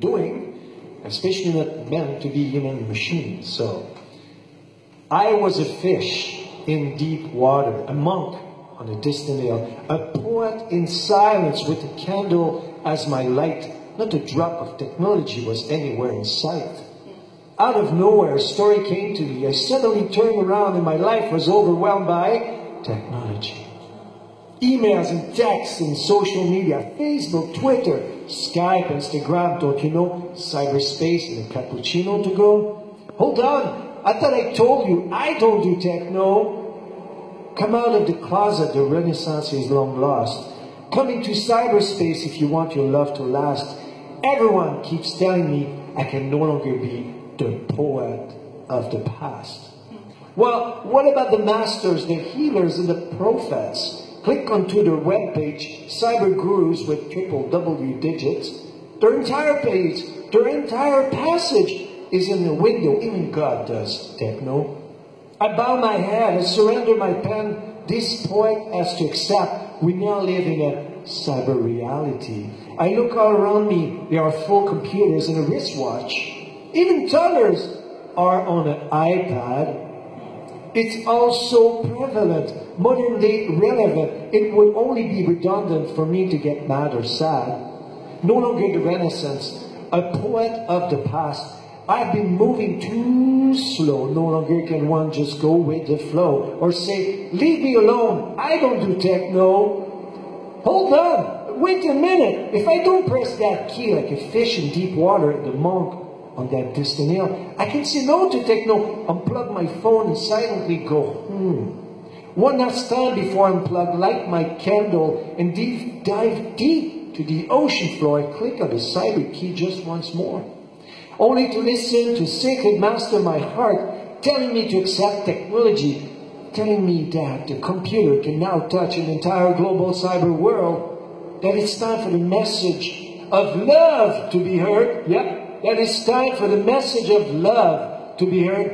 doing, especially not meant to be human machines. So I was a fish in deep water, a monk on a distant hill, a poet in silence with a candle as my light. Not a drop of technology was anywhere in sight. Out of nowhere, a story came to me. I suddenly turned around and my life was overwhelmed by technology. Emails and texts and social media, Facebook, Twitter, Skype, Instagram, don't you know, cyberspace and a cappuccino to go? Hold on, I thought I told you I don't do techno. Come out of the closet, the renaissance is long lost. Come into cyberspace if you want your love to last. Everyone keeps telling me I can no longer be the poet of the past. Well, what about the masters, the healers, and the prophets? Click onto their webpage, Cyber Gurus with triple W digits. Their entire page, their entire passage is in the window. Even God does techno. I bow my head, I surrender my pen. This point has to accept we now live in a cyber reality. I look all around me, there are full computers and a wristwatch. Even toddlers are on an iPad it's also prevalent, modern day relevant. It would only be redundant for me to get mad or sad. No longer the Renaissance, a poet of the past. I've been moving too slow. No longer can one just go with the flow or say, leave me alone. I don't do techno. Hold on. Wait a minute. If I don't press that key like a fish in deep water, the monk on that distant hill. I can say no to techno, unplug my phone and silently go. One last time before I unplug, light my candle and deep, dive deep to the ocean floor. I click on the cyber key just once more. Only to listen to sacred master my heart telling me to accept technology, telling me that the computer can now touch an entire global cyber world, that it's time for the message of love to be heard. Yep, that it's time for the message of love to be heard.